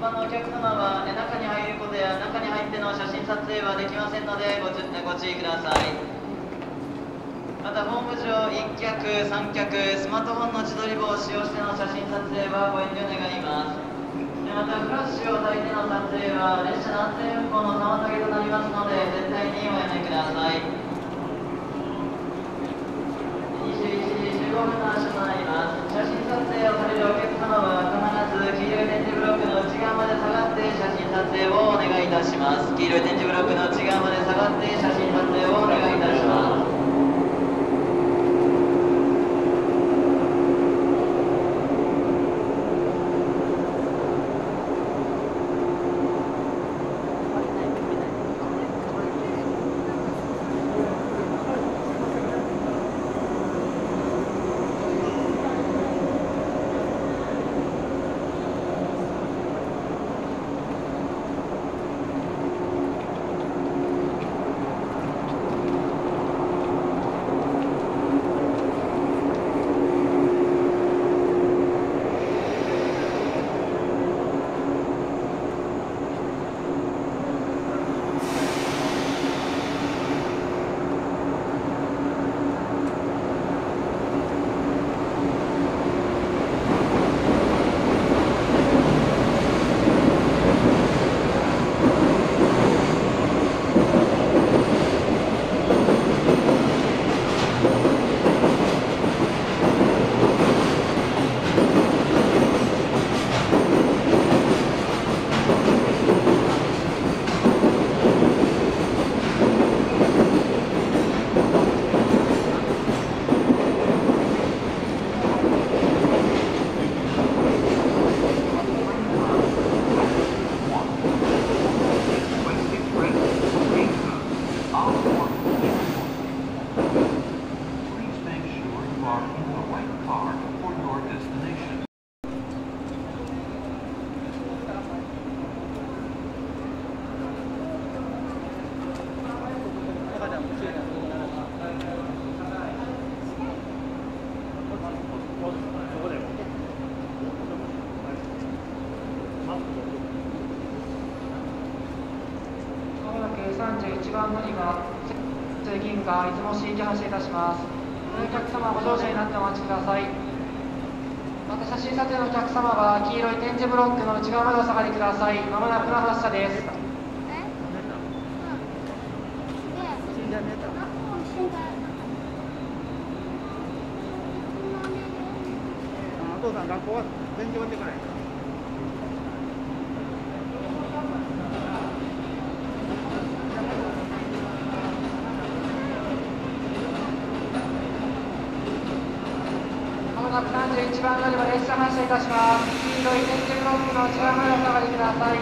般のお客様はえ中に入ることや中に入っての写真撮影はできませんのでご注ご注意ください。またホーム上一脚三脚スマートフォンの自撮り棒を使用しての写真撮影はご遠慮願います。でまたフラッシュを焚いての撮影は列車の安全運行の妨げとなりますので絶対におやめください21時15分の発車となります写真撮影をされるお客様は必ず黄色い点字ブロックの内側まで下がって写真撮影をお願いいたします。黄色い点字ブロックの内側まで下がって写真撮影をお願いいたします。まもなく31番乗り場通勤が出雲市行き発車いたします。お客様ご乗車になってお待ちください。また写真撮影のお客様は黄色い点字ブロックの内側までお下がりください。まもなくの発車です。お父さん学校は勉強終わってからやまもなく31番乗り場列車発車いたします。黄色い点字ブロックの内側までお下がりください。